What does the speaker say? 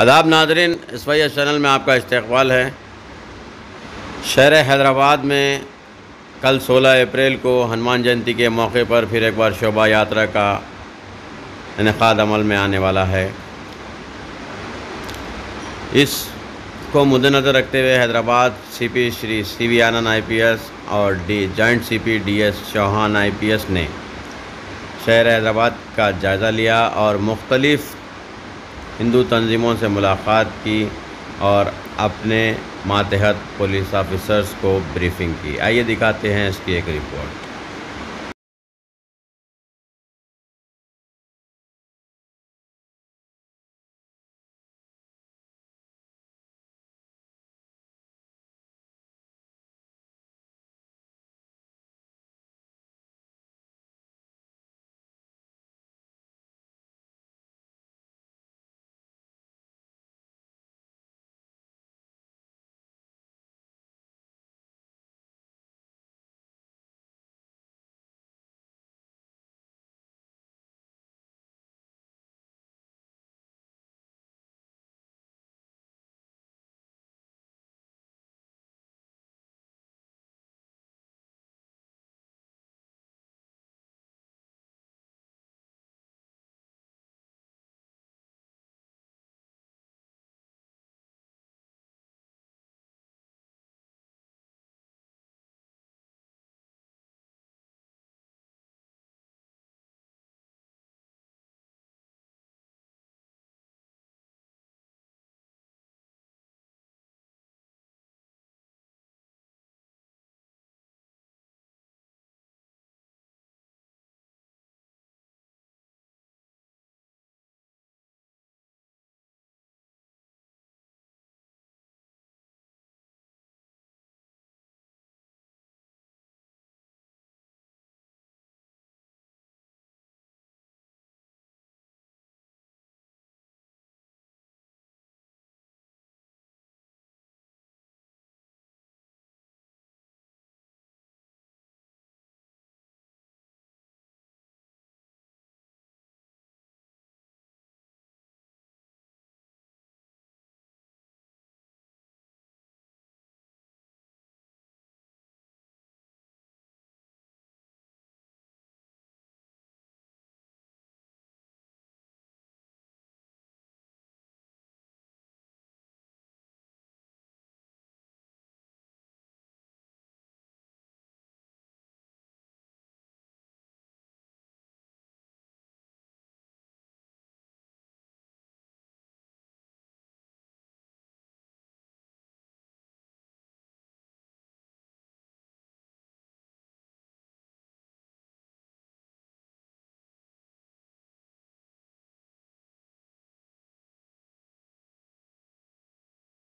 आदाब नाजरीन इस वजह चैनल में आपका इस्तकबाल है। शहर हैदराबाद में कल 16 अप्रैल को हनुमान जयंती के मौके पर फिर एक बार शोभा यात्रा का इनका अमल में आने वाला है। इसको मद्देनज़र रखते हुए Hyderabad CP Shri C V Anand IPS और the, joint CP DS Chauhan IPS ने शहर हैदराबाद का जायज़ा लिया और मुख्तलिफ़ हिंदू तंजीमों से मुलाकात की और अपने मातहत पुलिस ऑफिसर्स को ब्रीफिंग की। आइए दिखाते हैं इसकी एक रिपोर्ट।